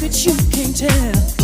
that you can't tell.